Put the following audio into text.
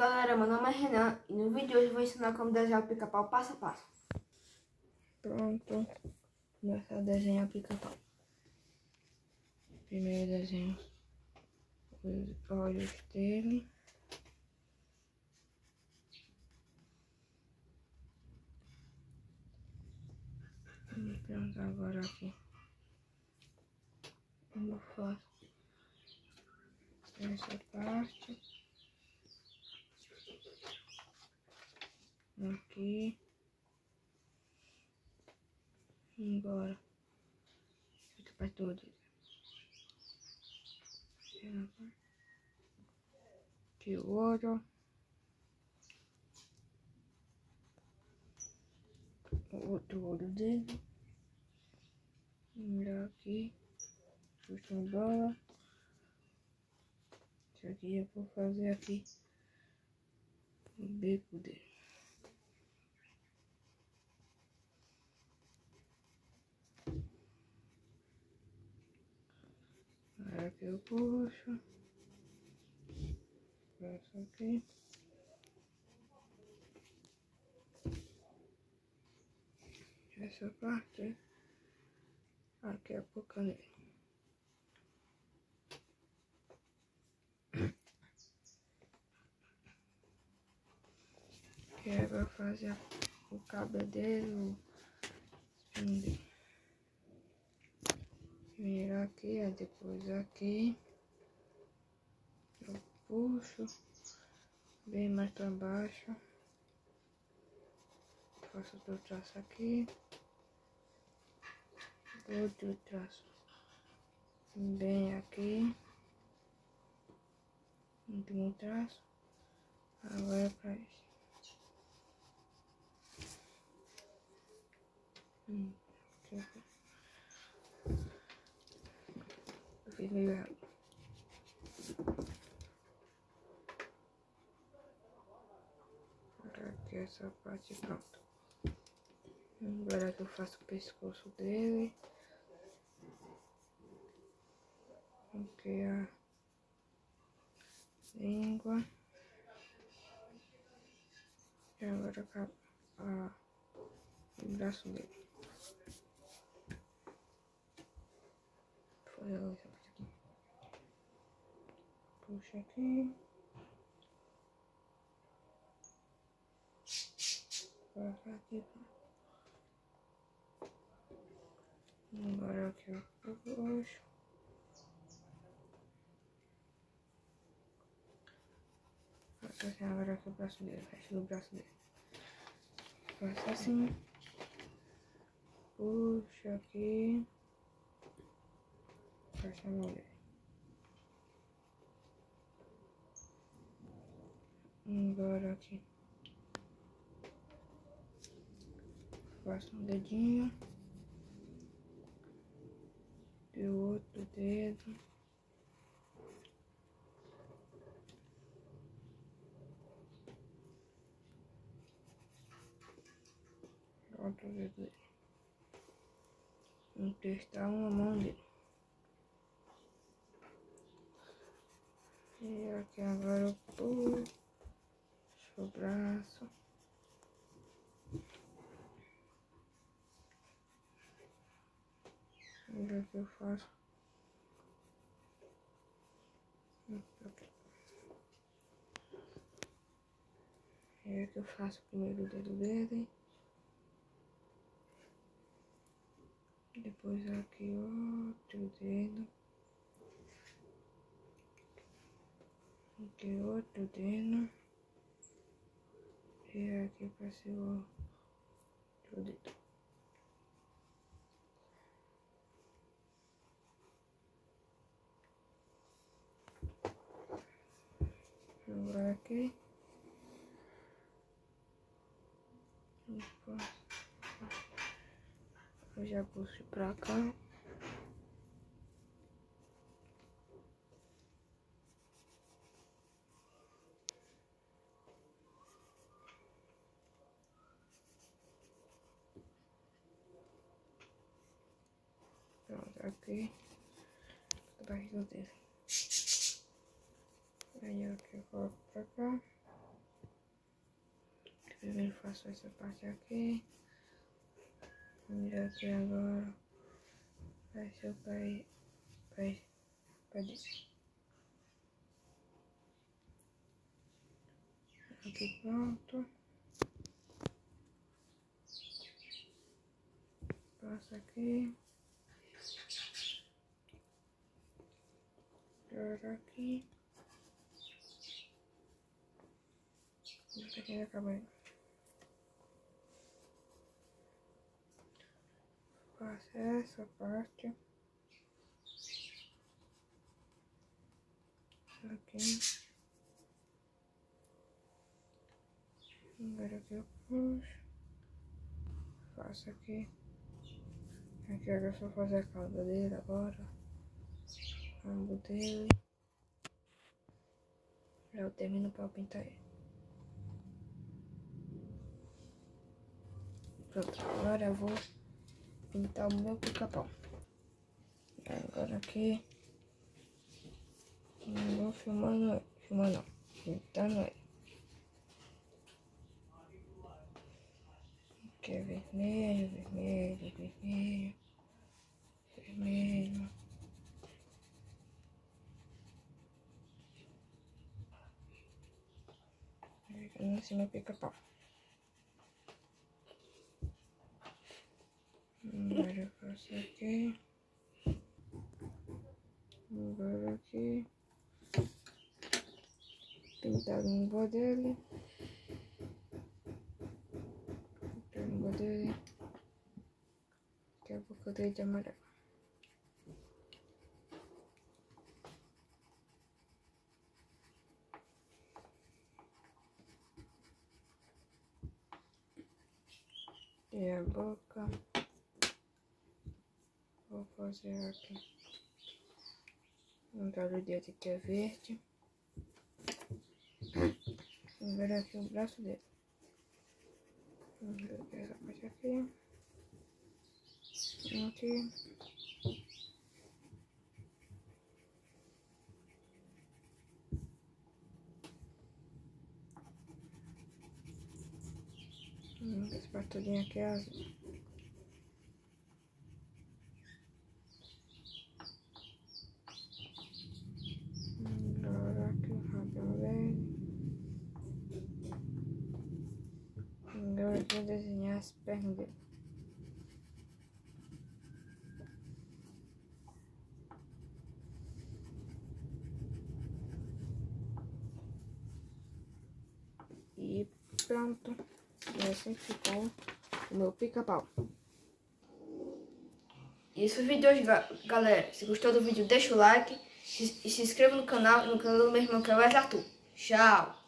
galera, meu nome é Renan e no vídeo de hoje vou ensinar como desenhar o pica-pau passo a passo. Pronto, começar a desenhar o pica-pau. Primeiro desenho os olhos dele. Pronto, agora aqui eu faço essa parte. Aqui. Embora. Fica para todo. Aqui o outro. O outro olho dele. Mirar aqui. Puxa bola. Isso aqui eu vou fazer aqui o beco dele. Aqui eu puxo. Essa aqui. Essa parte aqui é a boca dele. Que é pra fazer o cabelo dele, o espinho dele virar aqui, aí depois aqui. Eu puxo bem mais para baixo. Faço outro traço aqui. Outro traço bem aqui. Último traço. Agora para isso. Hum, aqui. Errado. Aqui essa parte pronto. Agora que eu faço o pescoço dele. Aqui a língua. E agora a, a, o braço dele. Foi puxa aqui. Colocar aqui. Agora aqui eu puxo. Agora aqui o braço dele, o braço dele. Faça assim. Puxa aqui. Fecha a mão dele. Agora aqui. Faço um dedinho. E o outro dedo. Outro dedo dele. Vou testar uma mão dele. E aqui agora eu pulo o braço. Olha o que eu faço. É que eu faço primeiro o dedo dele. Depois aqui outro dedo. Aqui outro dedo. E aqui passei o dedo. Agora aqui. Eu já puxo pra cá. Aqui atrás do dele. Aí aqui eu coloco pra cá. passou essa parte aqui. Vamos aqui agora. Vai ser o. Pai. Pai desse. Aqui pronto. Passa aqui. Agora aqui. Isso aqui acaba aí. Passa essa parte. Aqui. Agora aqui eu puxo. Faço aqui. Aqui agora é só fazer a dele agora. O dele. Já eu termino pra pintar ele. Pronto, agora eu vou pintar o meu pica-pau. Agora aqui. Não vou filmando, filmando não, pintando. Aqui é vermelho, vermelho, vermelho, vermelho. Em cima pica-pau. Agora eu faço aqui. Agora aqui. Pintar a língua dele. Pintar a língua dele. Daqui a pouco eu dei de amarelo. E a boca. Vou fazer aqui um galho dele que é verde. Vamos ver aqui o braço dele. Vamos ver essa parte aqui. Aqui. Essa parte aqui é azul. Agora vou desenhar as pernas dele. E pronto. E assim ficou o meu pica-pau. Isso é o vídeo hoje, galera. Se gostou do vídeo, deixa o like. E se inscreva no canal e no canal do meu irmão que é o Arthur. Tchau!